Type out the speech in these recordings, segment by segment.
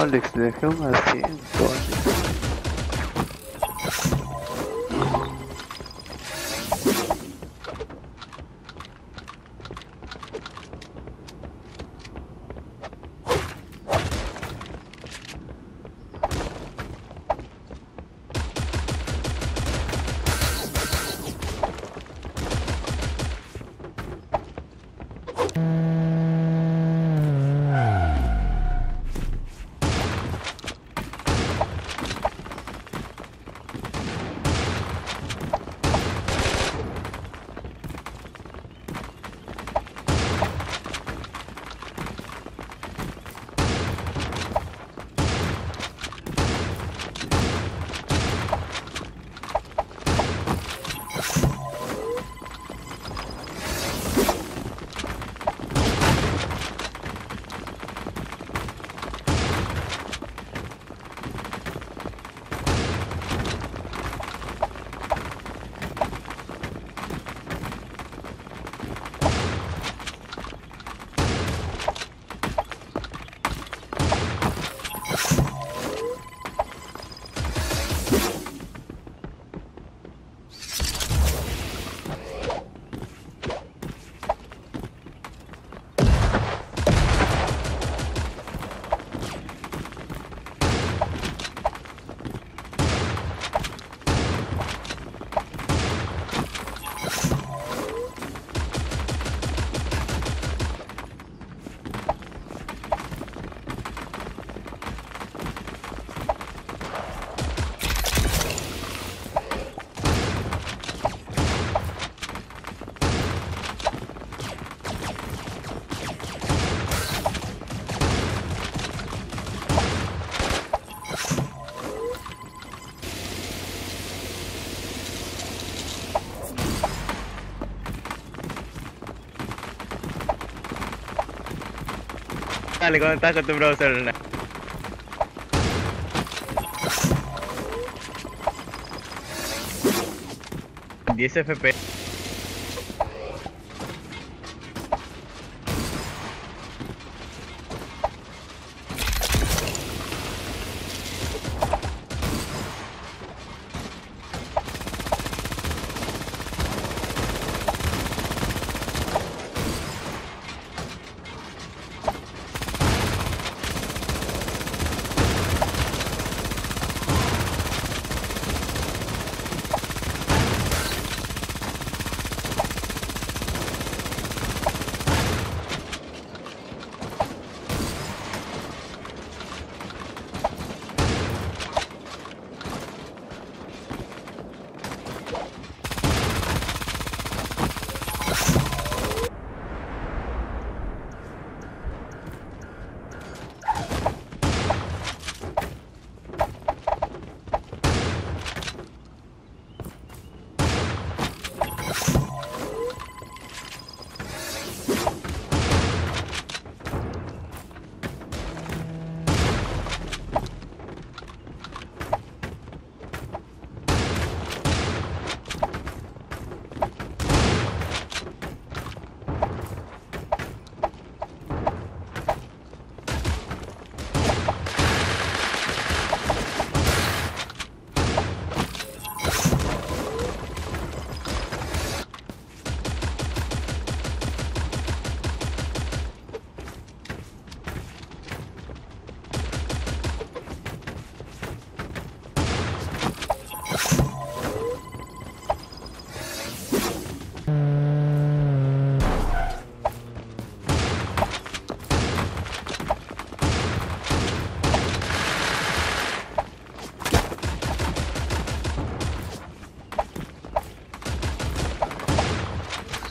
Alex de Gama Ciento Dale, cuando estás con tu browser. ¿10 FPS?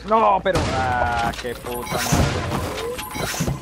No, pero... Ah, qué puta madre.